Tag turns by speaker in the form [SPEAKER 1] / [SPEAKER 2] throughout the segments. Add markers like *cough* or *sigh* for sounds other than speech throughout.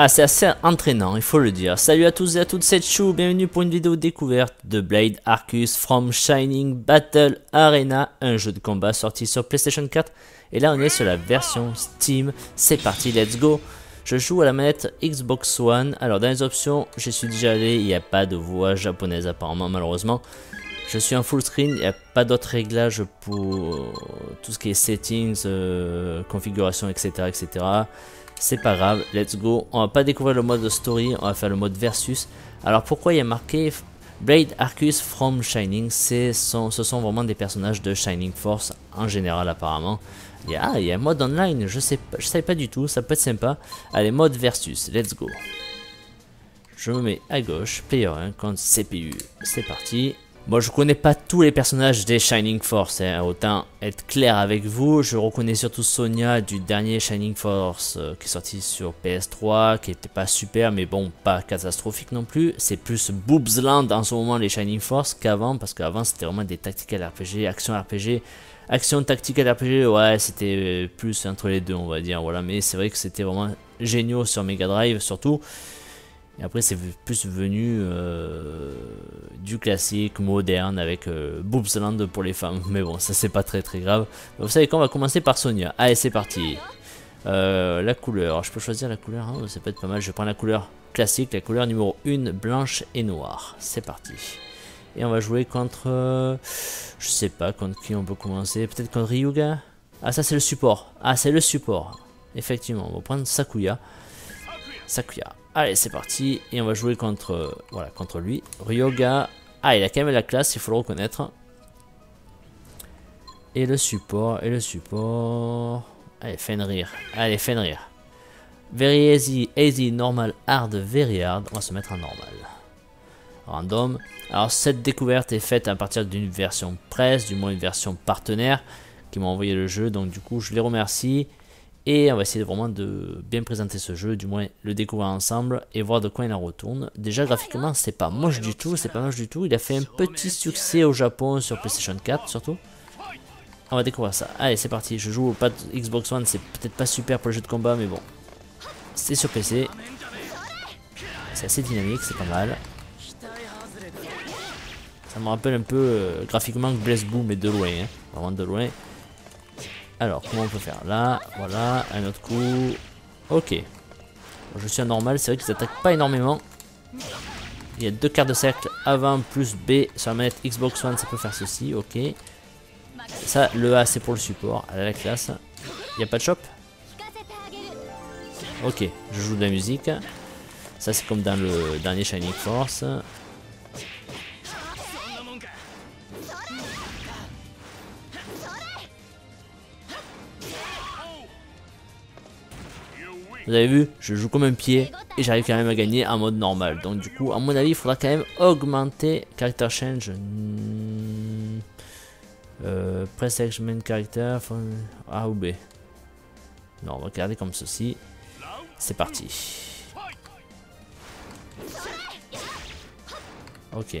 [SPEAKER 1] Ah, c'est assez entraînant, il faut le dire. Salut à tous et à toutes, c'est Chou, bienvenue pour une vidéo découverte de Blade Arcus from Shining Battle Arena, un jeu de combat sorti sur PlayStation 4. Et là, on est sur la version Steam. C'est parti, let's go. Je joue à la manette Xbox One. Alors, dans les options, je suis déjà allé, il n'y a pas de voix japonaise apparemment, malheureusement. Je suis en full screen, il n'y a pas d'autres réglages pour tout ce qui est settings, euh, configuration, etc. etc. C'est pas grave, let's go. On va pas découvrir le mode story, on va faire le mode versus. Alors pourquoi il y a marqué Blade Arcus from Shining? Ce sont vraiment des personnages de Shining Force en général apparemment. Il y a, ah, il y a un mode online, je sais je savais pas du tout, ça peut être sympa. Allez, mode versus, let's go. Je me mets à gauche, player 1 contre CPU. C'est parti. Bon, je connais pas tous les personnages des Shining Force, hein. autant être clair avec vous. Je reconnais surtout Sonia du dernier Shining Force euh, qui est sorti sur PS3, qui était pas super, mais bon, pas catastrophique non plus. C'est plus Boobsland en ce moment les Shining Force qu'avant, parce qu'avant c'était vraiment des tactical RPG, action RPG. Action tactical RPG, ouais, c'était euh, plus entre les deux, on va dire, voilà. Mais c'est vrai que c'était vraiment génial sur Mega Drive, surtout. Et après, c'est plus venu euh, du classique, moderne, avec euh, Boobsland pour les femmes. *laughs* Mais bon, ça c'est pas très très grave. vous savez quoi, on va commencer par Sonia. Allez, c'est parti. Euh, la couleur, je peux choisir la couleur, hein, ça peut être pas mal. Je prends la couleur classique, la couleur numéro 1, blanche et noire. C'est parti. Et on va jouer contre... je sais pas contre qui on peut commencer. Peut-être contre Ryuga? Ah, ça c'est le support. Ah, c'est le support. Effectivement, on va prendre Sakuya. Sakuya. Allez, c'est parti. Et on va jouer contre, voilà, contre lui. Ryoga. Ah, il a quand même la classe, il faut le reconnaître. Et le support, et le support. Allez, Fenrir. Allez, Fenrir. Very easy, easy, normal, hard, very hard. On va se mettre en normal. Random. Alors, cette découverte est faite à partir d'une version presse, du moins une version partenaire, qui m'a envoyé le jeu. Donc, du coup, je les remercie. Et on va essayer vraiment de bien présenter ce jeu, du moins le découvrir ensemble et voir de quoi il en retourne. Déjà graphiquement c'est pas moche du tout, c'est pas moche du tout. Il a fait un petit succès au Japon sur PlayStation 4 surtout. On va découvrir ça. Allez c'est parti, je joue au Xbox One, c'est peut-être pas super pour le jeu de combat mais bon. C'est sur PC. C'est assez dynamique, c'est pas mal. Ça me rappelle un peu euh, graphiquement Blaze Boom mais de loin, hein. vraiment de loin. Alors, comment on peut faire Là, voilà, un autre coup. Ok. Je suis à normal, c'est vrai qu'ils attaquent pas énormément. Il y a deux cartes de cercle avant plus B sur la manette Xbox One, ça peut faire ceci, ok. Ça, le A c'est pour le support, à la classe. Il n'y a pas de shop? Ok, je joue de la musique. Ça c'est comme dans le dernier Shining Force. Vous avez vu, je joue comme un pied et j'arrive quand même à gagner en mode normal. Donc du coup, à mon avis, il faudra quand même augmenter Character Change. Hmm. Euh, press Action Character, A ou B. Non, on va regarder comme ceci. C'est parti. Ok.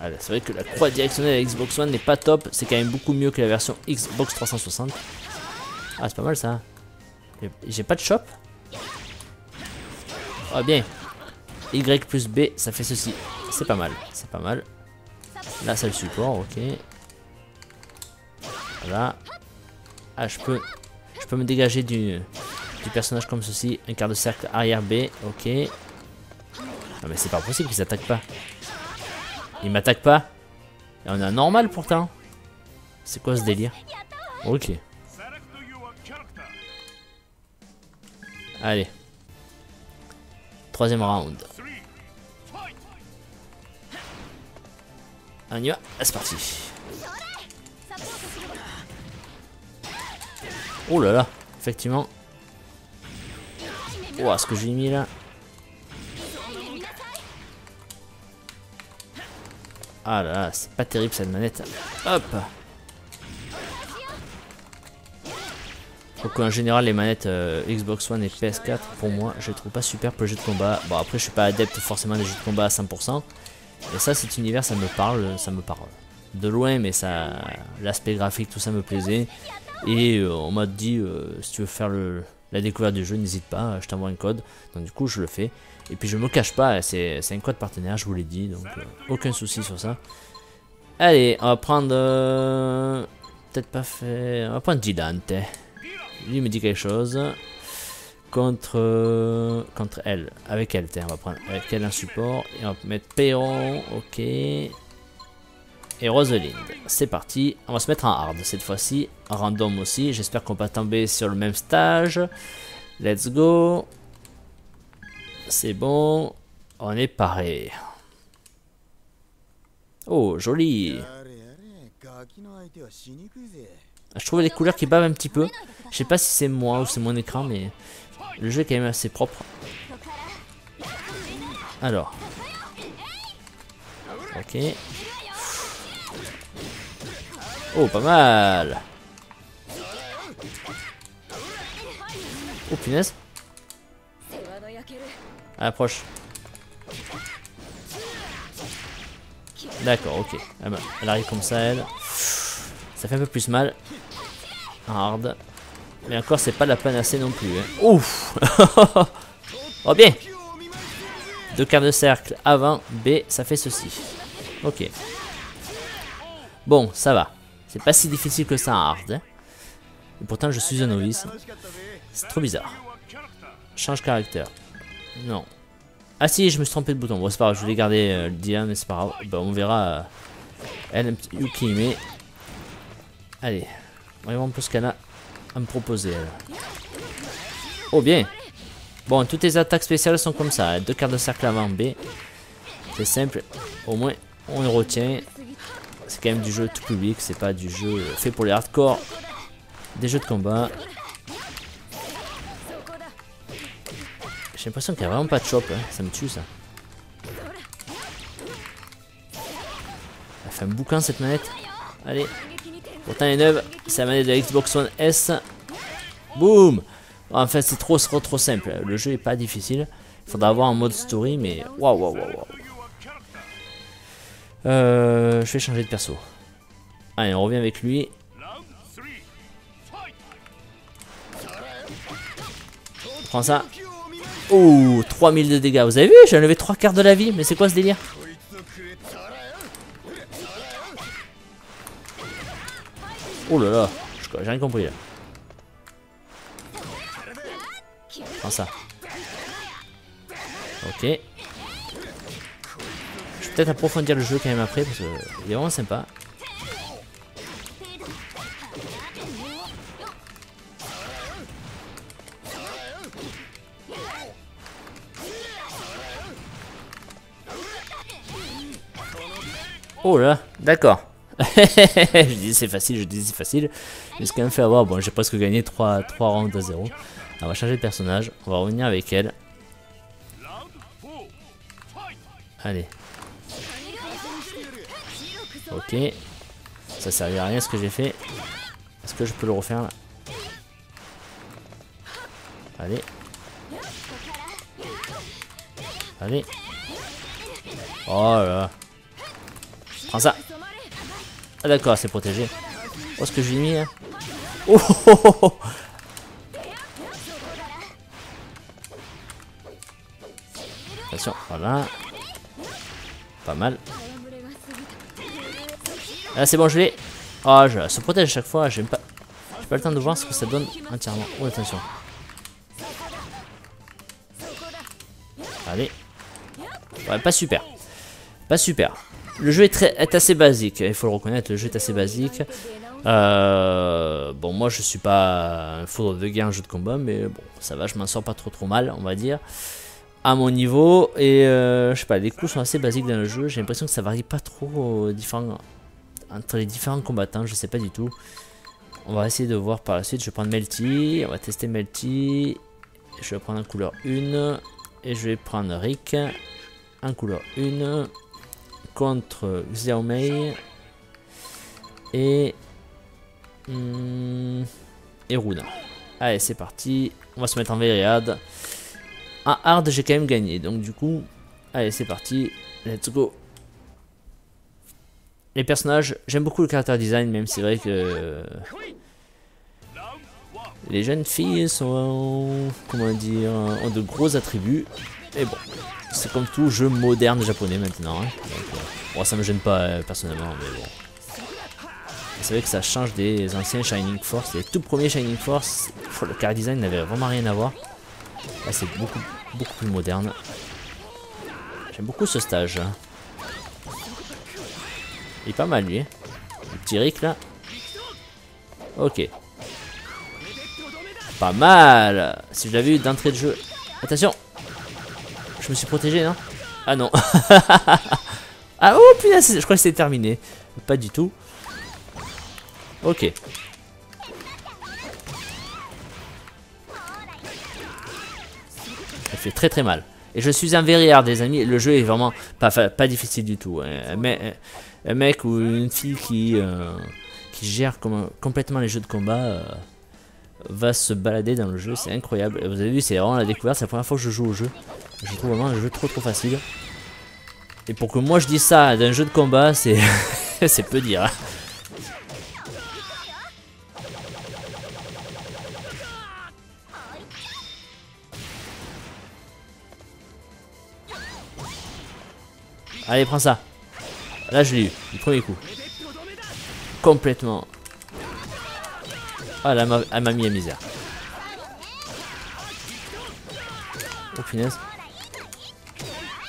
[SPEAKER 1] Allez, c'est vrai que la croix directionnelle à Xbox One n'est pas top. C'est quand même beaucoup mieux que la version Xbox 360. Ah, c'est pas mal ça. J'ai pas de shop ah bien. Y plus B, ça fait ceci. C'est pas mal, c'est pas mal. Là, c'est le support, ok. Voilà. Ah, je peux, je peux me dégager du, du personnage comme ceci. Un quart de cercle arrière B, ok. Non mais c'est pas possible qu'ils s'attaquent pas. Ils m'attaquent pas. Et on est normal pourtant. C'est quoi ce délire? Ok. Allez. Troisième round. On y va, c'est parti. Oh là là, effectivement. Oh, ce que j'ai mis là. Ah là là, c'est pas terrible cette manette. Hop Donc en général les manettes euh, Xbox One et PS4 pour moi je les trouve pas super pour le jeu de combat. Bon après je suis pas adepte forcément des jeux de combat à 100%. Et ça cet univers ça me parle, ça me parle. De loin mais ça l'aspect graphique tout ça me plaisait. Et euh, on m'a dit euh, si tu veux faire le la découverte du jeu, n'hésite pas, je t'envoie un code. Donc du coup, je le fais. Et puis je me cache pas, c'est un code partenaire, je vous l'ai dit, donc aucun souci sur ça. Allez, on va prendre... Peut-être pas fait... On va prendre Gigante. Lui me dit quelque chose. Contre... Contre elle. Avec elle, tiens, on va prendre avec elle un support. Et on va mettre Perron, ok. Et Rosalind. C'est parti. On va se mettre en hard cette fois-ci. Random aussi. J'espère qu'on va tomber sur le même stage. Let's go. C'est bon. On est paré. Oh, joli. Je trouve les couleurs qui bavent un petit peu. Je sais pas si c'est moi ou c'est mon écran, mais le jeu est quand même assez propre. Alors. Ok. Oh, pas mal. Oh, punaise. Approche. D'accord, ok. Ah bah, elle arrive comme ça, elle. Ça fait un peu plus mal. Hard. Mais encore, c'est pas la panacée non plus. Hein. Ouf *laughs* Oh bien Deux quarts de cercle avant, B, ça fait ceci. Ok. Bon, ça va. C'est pas si difficile que ça hard. Hein. Et pourtant, je suis un novice. C'est trop bizarre. Change caractère. Non. Ah si, je me suis trompé de bouton. Bon, c'est pas grave, je voulais garder euh, le Diane, mais c'est pas grave. Bah, on verra. Euh, elle, Yuki, mais... Allez. Voyons ce qu'elle a à me proposer. Oh, bien. Bon, toutes les attaques spéciales sont comme ça. Deux cartes de cercle avant B. C'est simple. Au moins, on le retient. C'est quand même du jeu tout public. C'est pas du jeu fait pour les hardcore. Des jeux de combat. J'ai l'impression qu'il n'y a vraiment pas de chop, hein. ça me tue ça. Elle fait un bouquin cette manette. Allez. Pourtant elle est neuve, c'est la manette de la Xbox One S. Boum En fait c'est trop, trop trop simple. Le jeu est pas difficile. Il faudra avoir un mode story, mais waouh waouh waouh waouh. Euh, je vais changer de perso. Allez, on revient avec lui. Prends ça. Oh, 3000 de dégâts. Vous avez vu J'ai enlevé 3 quarts de la vie. Mais c'est quoi ce délire? Oh là là. J'ai rien compris là. Prends ça. Ok. Je vais peut-être approfondir le jeu quand même après parce qu'il est vraiment sympa. Oh là, d'accord. *laughs* je dis c'est facile, je dis c'est facile. Mais c'est quand même fait avoir. Bon, j'ai presque gagné 3, 3 rounds à 0. On va changer de personnage. On va revenir avec elle. Allez. Ok. Ça servit à rien ce que j'ai fait. Est-ce que je peux le refaire là? Allez. Allez. Oh là. Prends ça. Ah d'accord, c'est protégé. Oh, ce que j'ai mis. Hein. Oh, oh, oh, oh, Attention, voilà. Pas mal. Ah, c'est bon, je l'ai. Oh, je se protège à chaque fois. J'aime pas. J'ai pas le temps de voir ce que ça donne entièrement. Oh, attention. Allez. Ouais, pas super. Pas super. Le jeu est, très, assez basique, il faut le reconnaître, le jeu est assez basique. Euh, bon, moi je suis pas un foudre de guerre en jeu de combat, mais bon, ça va, je m'en sors pas trop trop mal, on va dire. À mon niveau, et euh, je sais pas, les coups sont assez basiques dans le jeu, j'ai l'impression que ça varie pas trop différents, entre les différents combattants, je sais pas du tout. On va essayer de voir par la suite, je vais prendre Melty, on va tester Melty. Je vais prendre en couleur 1, et je vais prendre Rick en couleur 1 contre Xiaomei et, hmm, et Runa. Allez, c'est parti. On va se mettre en Veriad. En hard, j'ai quand même gagné. Donc, du coup, allez, c'est parti. Let's go. Les personnages, j'aime beaucoup le character design, même c'est vrai que Les jeunes filles sont, comment dire, ont de gros attributs. Et bon, c'est comme tout jeu moderne japonais maintenant. Hein. Euh, bon, ça me gêne pas euh, personnellement, mais bon. C'est vrai que ça change des anciens Shining Force. Les tout premiers Shining Force, le car design n'avait vraiment rien à voir. Là, c'est beaucoup, beaucoup plus moderne. J'aime beaucoup ce stage. Il est pas mal lui. Hein. Le petit Rick là. Ok. Pas mal Si je l'avais eu d'entrée de jeu. Attention Je me suis protégé, non Ah non. *laughs* ah oh putain, je crois que c'était terminé. Pas du tout. Ok. Ça fait très très mal. Et je suis un verriard, des amis. Le jeu est vraiment pas, pas difficile du tout. Un, mec, ou une fille qui, euh, qui gère complètement les jeux de combat euh, va se balader dans le jeu. C'est incroyable. Vous avez vu, c'est vraiment la découverte. C'est la première fois que je joue au jeu. Je trouve vraiment le jeu trop trop facile. Et pour que moi je dise ça d'un jeu de combat, c'est *laughs* c'est peu dire. Hein. Allez, prends ça. Là, je l'ai eu. Du premier coup. Complètement. Ah, elle m'a mis la misère. Oh, punaise.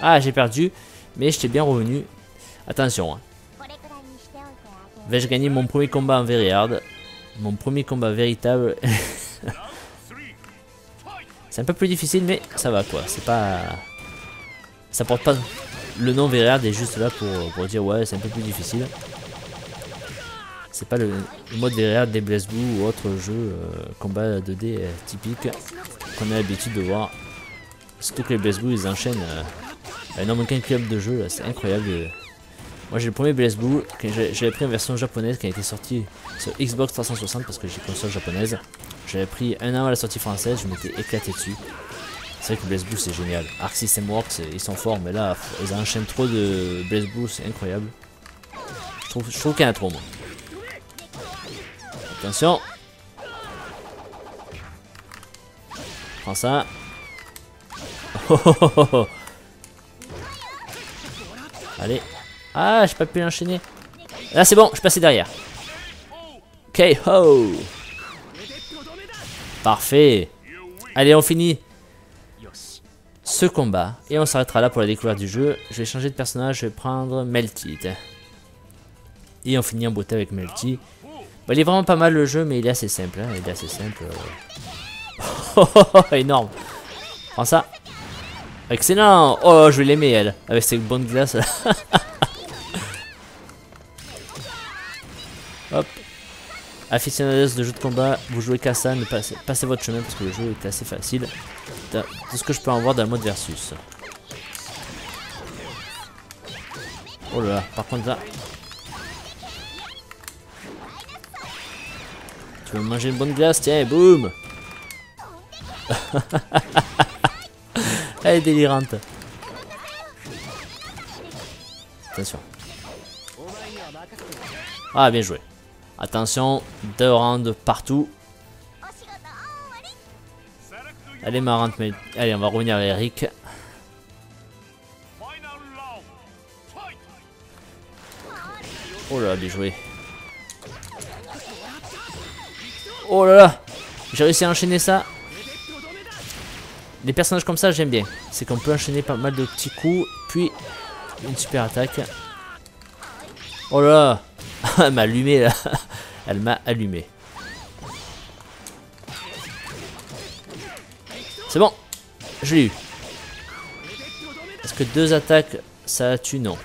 [SPEAKER 1] Ah, j'ai perdu. Mais j'étais bien revenu. Attention. Hein. Vais-je gagner mon premier combat en very hard? Mon premier combat véritable. *laughs* C'est un peu plus difficile, mais ça va quoi. C'est pas. Ça porte pas le nom Verard est juste là pour, dire ouais c'est un peu plus difficile. C'est pas le, mode Verard des Blue ou autre jeu euh, combat 2D euh, typique qu'on a l'habitude de voir. Surtout que les Blue ils enchaînent euh, un nombre club de jeu, c'est incroyable. Moi j'ai le premier Blue, j'avais pris en version japonaise qui a été sortie sur Xbox 360 parce que j'ai console japonaise. J'avais pris un an à la sortie française, je m'étais éclaté dessus. C'est vrai que Blaze Blue c'est génial. Arc System Works ils sont forts, mais là ils enchaînent trop de Blaze Blue, c'est incroyable. Je trouve, je trouve qu'il y en a trop moi. Attention. Prends ça. Allez. Ah, j'ai pas pu l'enchaîner. Là c'est bon, je passé derrière. Ok, ho. Parfait. Allez, on finit ce combat. Et on s'arrêtera là pour la découverte du jeu. Je vais changer de personnage, je vais prendre Melty. Et on finit en beauté avec Melty. Il est vraiment pas mal le jeu, mais il est assez simple. Hein. Il est assez simple. Oh, oh, oh, énorme. Prends ça. Excellent. Oh, je vais l'aimer, elle. Avec ses bonnes glaces. *laughs* Hop. Aficionados de jeux de combat, vous jouez qu'à ça, ne passez, passez, votre chemin parce que le jeu est assez facile. Tout ce que je peux en voir dans le mode versus. Oh là là, par contre là. Tu veux manger une bonne glace? Tiens, boum Elle est délirante. Attention. Ah, bien joué. Attention, deux rounds partout. Allez, ma mais... Allez, on va revenir à Eric. Oh là, bien joué. Oh là là J'ai réussi à enchaîner ça. Les personnages comme ça, j'aime bien. C'est qu'on peut enchaîner pas mal de petits coups, puis une super attaque. Oh là *laughs* Elle m'a allumé là. *laughs* Elle m'a allumé. C'est bon. Je l'ai eu. Est-ce que deux attaques, ça tue Non.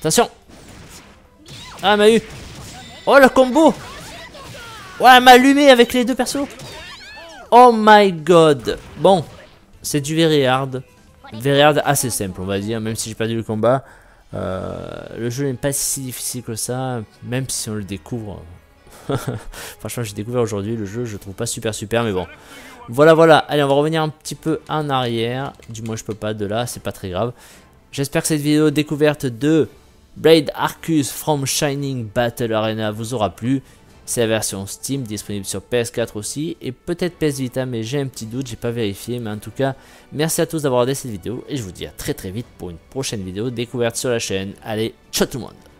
[SPEAKER 1] Attention. Ah, elle m'a eu. Oh, le combo. Ouais, elle m'a allumé avec les deux persos. Oh my god. Bon, c'est du very hard. Very hard assez simple, on va dire, même si j'ai perdu le combat. Euh, le jeu n'est pas si difficile que ça, même si on le découvre. *laughs* Franchement, j'ai découvert aujourd'hui le jeu, je trouve pas super super, mais bon. Voilà, voilà. Allez, on va revenir un petit peu en arrière. Du moins, je peux pas de là, c'est pas très grave. J'espère que cette vidéo découverte de Blade Arcus from Shining Battle Arena vous aura plu. C'est la version Steam disponible sur PS4 aussi et peut-être PS Vita mais j'ai un petit doute, j'ai pas vérifié mais en tout cas merci à tous d'avoir regardé cette vidéo et je vous dis à très très vite pour une prochaine vidéo découverte sur la chaîne. Allez, ciao tout le monde